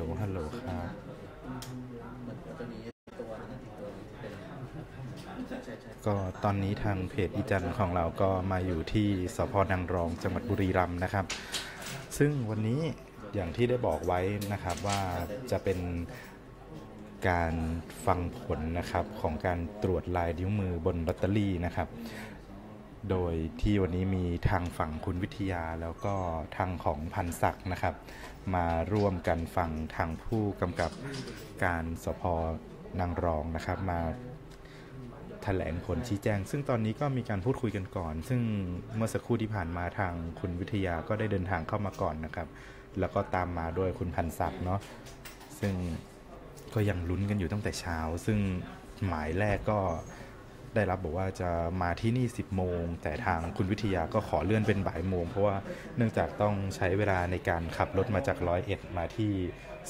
ลฮัลโหลครับมันจะมีตัวนึงอีกตัวนึงเป็นใช่ใช่ใช่ก็ตอนนี้ทางเพจอีจันของเราก็มาอยู่ที่สพนางรองจังหวัดบุรีรัมย์นะครับ ซึ่งวันนี้อย่างที่ได้บอกไว้นะครับว่าจะเป็นการฟังผลนะครับของการตรวจลายนิ้วมือบนลอตเตอรี่นะครับ โดยที่วันนี้มีทางฝั่งคุณวิทยาแล้วก็ทางของพันศักดิ์นะครับ มาร่วมกันฟังทางผู้กำกับการสพนางรองนะครับ มาแถลงผลชี้แจง ซึ่งตอนนี้ก็มีการพูดคุยกันก่อน ซึ่งเมื่อสักครู่ที่ผ่านมาทางคุณวิทยาก็ได้เดินทางเข้ามาก่อนนะครับ แล้วก็ตามมาด้วยคุณพันศักดิ์เนาะซึ่งก็ยังลุ้นกันอยู่ตั้งแต่เช้า ซึ่งหมายแรกก็ ได้รับบอกว่าจะมาที่นี่ 10 โมง แต่ทางคุณวิทยาก็ขอเลื่อนเป็นบ่ายโมง เพราะว่าเนื่องจากต้องใช้เวลาในการขับรถมาจากร้อยเอ็ดมาที่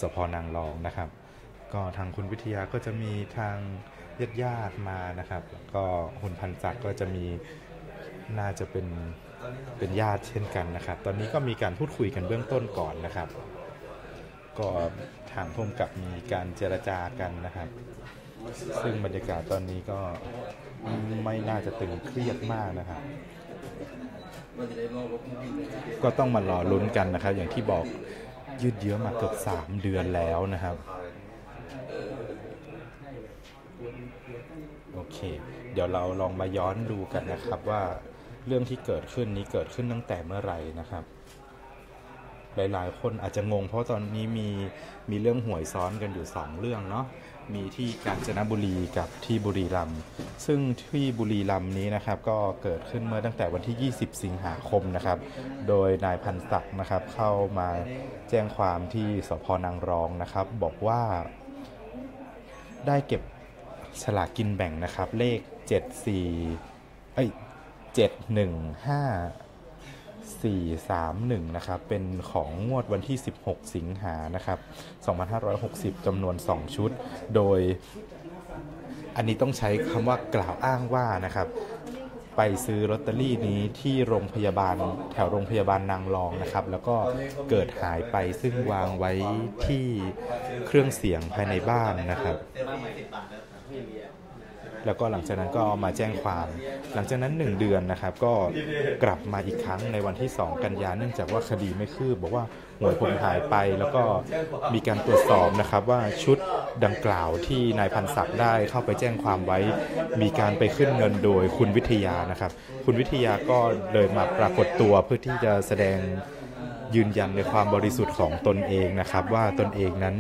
สพนางรองนะครับ ก็ทางคุณวิทยาก็จะมีทางญาติญาติมานะครับแล้วก็คุณพันศักดิ์ก็จะมีน่าจะเป็นเป็นญาติเช่นกันนะครับ ตอนนี้ก็มีการพูดคุยกันเบื้องต้นก่อนนะครับ ก็ทางพุ่มกับมีการเจรจากันนะครับ ซึ่งบรรยากาศตอนนี้ก็ ไม่น่าจะตึงเครียดมากนะครับก็ต้องมารอลุ้นกันนะครับ อย่างที่บอกยืดเยื้อมาเกือบ3 เดือนแล้วนะครับ โอเค เดี๋ยวเราลองมาย้อนดูกันนะครับว่าเรื่องที่เกิดขึ้นนี้เกิดขึ้นตั้งแต่เมื่อไหร่นะครับ หลายๆ คนอาจจะงงเพราะตอนนี้มีมีเรื่องหวยซ้อนกันอยู่ 2 เรื่องเนาะ มีที่กาญจนบุรีกับที่บุรีรัมย์ซึ่งที่บุรีรัมย์นี้นะครับก็เกิดขึ้นเมื่อตั้งแต่วันที่ 20 สิงหาคมนะครับ โดยนายพันศักดิ์นะครับเข้ามาแจ้งความที่สพนางรองนะครับ บอกว่าได้เก็บฉลากกินแบ่งนะครับ เลข 74เอ้ย715 431 นะครับ เป็นของงวดวันที่ 16 สิงหานะครับ 2560 จำนวน 2 ชุด โดย อันนี้ต้องใช้คำว่ากล่าวอ้างว่านะครับ ไปซื้อลอตเตอรี่นี้ที่โรงพยาบาลแถวโรงพยาบาลนางรองนะครับ แล้วก็เกิดหายไปซึ่งวางไว้ที่เครื่องเสียงภายในบ้านนะครับ แล้วก็หลังจากนั้นก็มาแจ้งความ หลังจากนั้น 1 เดือนนะครับ ก็กลับมาอีกครั้งในวันที่ 2 กันยาเนื่องจากว่าคดีไม่คืบบอกว่าหวยผมหายไป แล้วก็มีการตรวจสอบนะครับว่าชุดดังกล่าวที่นายพันศักดิ์ได้เข้าไปแจ้งความไว้ มีการไปขึ้นเงินโดยคุณวิทยานะครับ คุณวิทยาก็เลยมาปรากฏตัวเพื่อที่จะแสดงยืนยันในความบริสุทธิ์ของตนเองนะครับ ว่าตนเองนั้น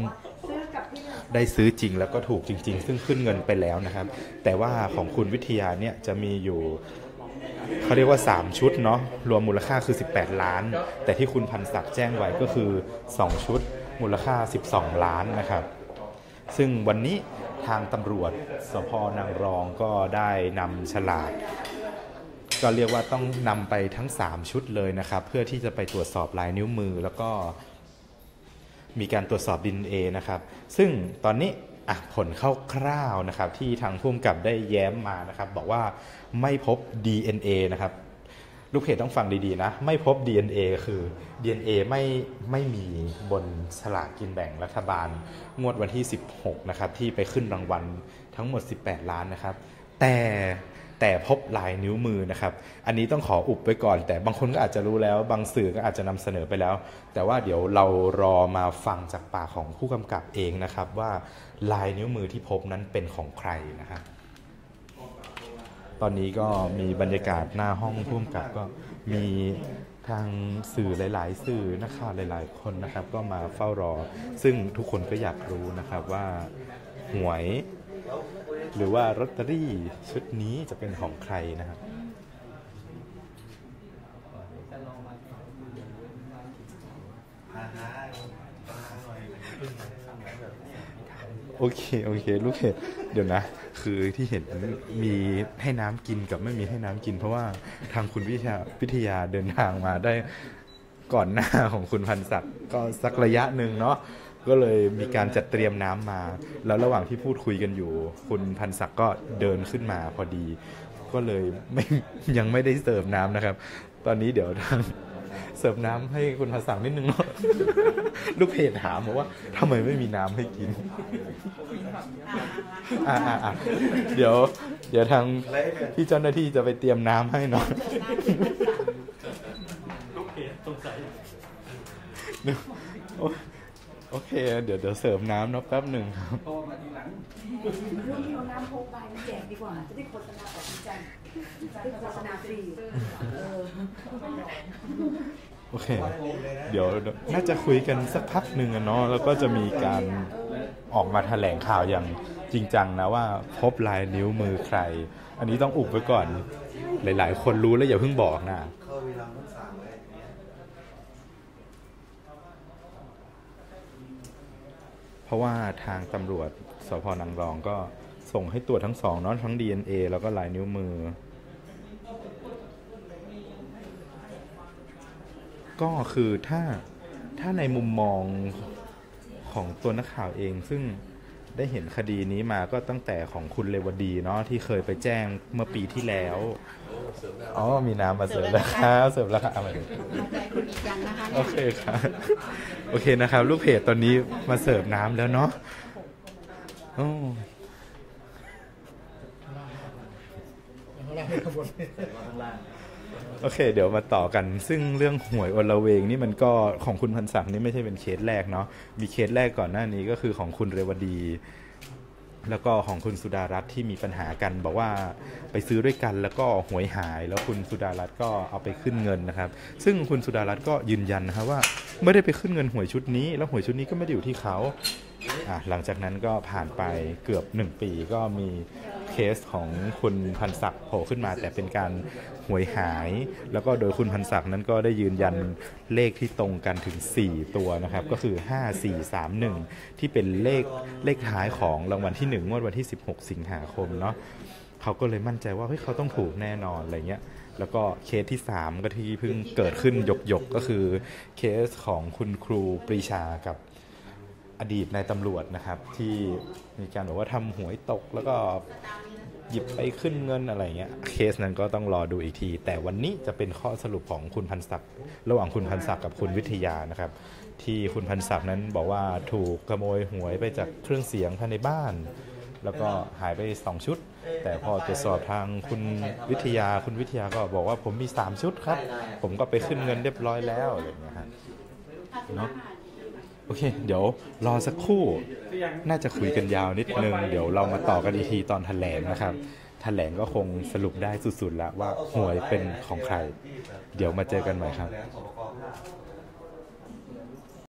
ได้ซื้อจริงแล้วก็ถูกจริง ๆ ซึ่งขึ้นเงินไปแล้วนะครับ แต่ว่าของคุณวิทยาเนี่ยจะมีอยู่เขาเรียกว่า 3 ชุดเนาะรวมมูลค่าคือ 18 ล้าน แต่ที่คุณพันศักดิ์แจ้งไว้ก็คือ 2 ชุดมูลค่า 12 ล้านนะครับ ซึ่งวันนี้ทางตำรวจสพนางรองก็ได้นำฉลากก็เรียกว่าต้องนำไปทั้ง 3 ชุดเลยนะครับ เพื่อที่จะไปตรวจสอบลายนิ้วมือแล้วก็ มีการตรวจสอบ DNA นะครับ ซึ่งตอนนี้ผลคร่าวๆนะครับที่ทางผู้กำกับได้แย้มมานะครับ บอกว่าไม่พบ DNA นะครับลูกเพจต้องฟังดีๆนะ ไม่พบ DNA คือ DNA ไม่ไม่มีบนฉลากกินแบ่งรัฐบาล งวดวันที่ 16 นะครับ ที่ไปขึ้นรางวัลทั้งหมด 18 ล้านนะครับ แต่ แต่พบลายนิ้วมือนะครับ อันนี้ต้องขออุบไว้ก่อน แต่บางคนก็อาจจะรู้แล้ว บางสื่อก็อาจจะนำเสนอไปแล้ว แต่ว่าเดี๋ยวเรารอมาฟังจากปากของผู้กำกับเองนะครับ ว่าลายนิ้วมือที่พบนั้นเป็นของใครนะครับตอนนี้ก็มีบรรยากาศหน้าห้องผู้กำกับก็มีทางสื่อหลาย ๆ สื่อนักข่าวหลาย ๆ คนนะครับ ก็มาเฝ้ารอ ซึ่งทุกคนก็อยากรู้นะครับว่าหวย หรือว่าลอตเตอรี่ชุดนี้จะเป็นของใครนะครับโอเค โอเค ลูกเพจเดี๋ยวนะ คือที่เห็นมีให้น้ำกินกับไม่มีให้น้ำกิน เพราะว่าทางคุณวิทยาวิทยาเดินทางมาได้ก่อนหน้าของคุณพันศักดิ์ก็สักระยะหนึ่งเนาะ ก็เลยมีการจัดเตรียมน้ำมา แล้วระหว่างที่พูดคุยกันอยู่ คุณพันศักดิ์ก็เดินขึ้นมาพอดี ก็เลยไม่ยังไม่ได้เสิร์ฟน้ำนะครับ ตอนนี้เดี๋ยวทางเสิร์ฟน้ำให้คุณภาษานิดนึงเนาะลูกเพจถามบอกว่าทำไมไม่มีน้ำให้กินอ่าอ่าอ่าเดี๋ยว เดี๋ยวทางพี่เจ้าหน้าที่จะไปเตรียมน้ำให้เนาะลูกเพจสงสัย โอโอเค เดี๋ยวเดี๋ยวเสิร์ฟน้ำเนาะแป๊บหนึ่งครับโทรมาทีหลังเรื่องที่เอาน้ำพกไปแจกดีกว่า จะได้โฆษณาออกจริงจังจะได้โฆษณาฟรีเออโอเค เดี๋ยวน่าจะคุยกันสักพักหนึ่งอะเนาะแล้วก็จะมีการออกมาแถลงข่าวอย่างจริงจังนะว่าพบลายนิ้วมือใคร อันนี้ต้องอุบไว้ก่อน หลาย ๆ คนรู้แล้วอย่าเพิ่งบอกนะ เพราะว่าทางตำรวจสพนางรองก็ส่งให้ตรวจทั้งสองเนาะทั้ง DNA แล้วก็ลายนิ้วมือ ก็คือถ้าถ้าในมุมมองของตัวนักข่าวเองซึ่ง ได้เห็นคดีนี้มาก็ตั้งแต่ของคุณเลวดีเนาะที่เคยไปแจ้งเมื่อปีที่แล้ว อ๋อ มีน้ำมาเสิร์ฟแล้วครับเสิร์ฟแล้วครับเอามาดูเอาใจคุณอีกจังนะคะโอเคครับ โอเคนะครับ ลูกเพจตอนนี้มาเสิร์ฟน้ำแล้วเนาะโอ้มาข้างล่าง โอเค เดี๋ยวมาต่อกัน ซึ่งเรื่องหวยอลเวงนี่มันก็ของคุณพันศักดิ์นี่ไม่ใช่เป็นเคสแรกเนาะมีเคสแรกก่อนหน้านี้ก็คือของคุณเรวดี แล้วก็ของคุณสุดารัตน์ที่มีปัญหากันบอกว่าไปซื้อด้วยกันแล้วก็หวยหาย แล้วคุณสุดารัตน์ก็เอาไปขึ้นเงินนะครับ ซึ่งคุณสุดารัตน์ก็ยืนยันนะครับว่าไม่ได้ไปขึ้นเงินหวยชุดนี้ แล้วหวยชุดนี้ก็ไม่ได้อยู่ที่เขาหลังจากนั้นก็ผ่านไปเกือบหนึ่งปีก็มี เคสของคุณพันศักดิ์โผล่ขึ้นมา แต่เป็นการหวยหาย แล้วก็โดยคุณพันศักดิ์นั้นก็ได้ยืนยันเลขที่ตรงกันถึง 4 ตัวนะครับ ก็คือ 5431 ที่เป็นเลขเลขท้ายของรางวัลที่ 1 งวดวันที่ 16 สิงหาคมเนาะเขาก็เลยมั่นใจว่าเฮ้ยเขาต้องถูกแน่นอนอะไรเงี้ยแล้วก็เคสที่ 3 ก็ที่เพิ่งเกิดขึ้นหยกๆก็คือเคสของคุณครูปรีชากับ อดีตนายตำรวจนะครับ ที่มีการบอกว่าทำหวยตกแล้วก็หยิบไปขึ้นเงินอะไรเงี้ยเคสนั้นก็ต้องรอดูอีกที แต่วันนี้จะเป็นข้อสรุปของคุณพันศักดิ์ระหว่างคุณพันศักดิ์กับคุณวิทยานะครับ ที่คุณพันศักดิ์นั้นบอกว่าถูกขโมยหวยไปจากเครื่องเสียงภายในบ้าน แล้วก็หายไป 2 ชุด แต่พอตรวจสอบทางคุณวิทยาคุณวิทยาก็บอกว่าผมมี 3 ชุดครับ ผมก็ไปขึ้นเงินเรียบร้อยแล้วอะไรเงี้ยฮะเนาะ โอเค เดี๋ยวรอสักครู่ น่าจะคุยกันยาวนิดนึง เดี๋ยวเรามาต่อกันอีกทีตอนแถลงนะครับแถลงก็คงสรุปได้สุดๆแล้วว่าหวยเป็นของใคร เดี๋ยวมาเจอกันใหม่ครับ